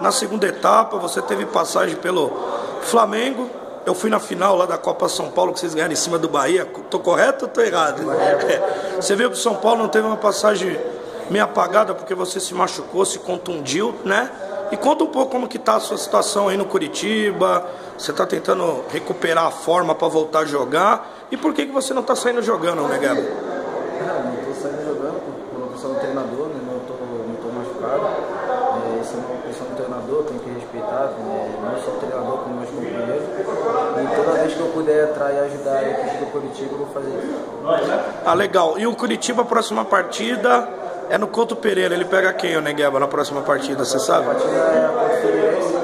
na segunda etapa, você teve passagem pelo Flamengo. Eu fui na final lá da Copa São Paulo, que vocês ganharam em cima do Bahia. Tô correto ou tô errado? É. Você veio pro São Paulo, não teve uma passagem meio apagada porque você se machucou, se contundiu, né? E conta um pouco como que tá a sua situação aí no Curitiba. Você está tentando recuperar a forma para voltar a jogar. E por que, que você não está saindo jogando, né, Gabo? É, não estou saindo jogando por opção do treinador, né? não estou não tô machucado. É, essa é uma opção do treinador, tem que respeitar, né? não só o treinador como meus companheiros. Vez que eu puder entrar e ajudar a equipe do Curitiba, eu vou fazer isso. Ah, legal. E o Curitiba, próxima partida, é no Couto Pereira. Ele pega quem, o Negueba, na próxima partida, você sabe? A partida é contra o Figueirense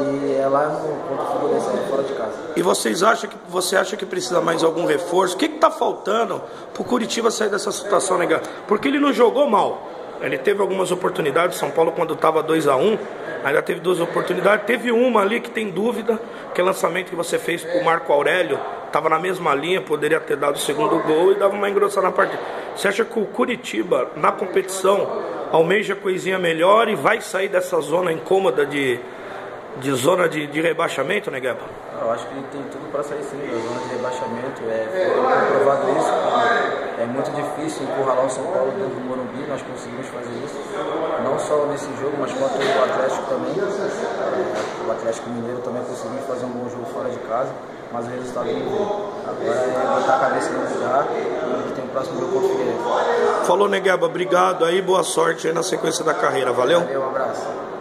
e é lá no contra o Figueirense, é fora de casa. E vocês acham que você acha que precisa mais algum reforço? O que está faltando para o Curitiba sair dessa situação, Negueba? Porque ele não jogou mal. Ele teve algumas oportunidades. São Paulo, quando estava 2 a 1 um, ainda teve duas oportunidades. Teve uma ali que tem dúvida, que é lançamento que você fez para o Marco Aurélio. Estava na mesma linha, poderia ter dado o segundo gol e dava uma engrossada na partida. Você acha que o Curitiba, na competição, almeja coisinha melhor e vai sair dessa zona incômoda de, de zona de, de rebaixamento, né, Gaba? Eu acho que ele tem tudo para sair sim da zona de rebaixamento. É, foi muito difícil encurralar o São Paulo dentro do Morumbi, nós conseguimos fazer isso. Não só nesse jogo, mas contra o Atlético também. O Atlético Mineiro também conseguimos fazer um bom jogo fora de casa, mas o resultado não veio. Agora é botar a cabeça no lugar e tem o próximo jogo contra o Figueiredo. Falou, Negueba, obrigado aí, boa sorte aí na sequência da carreira, valeu? Valeu, um abraço.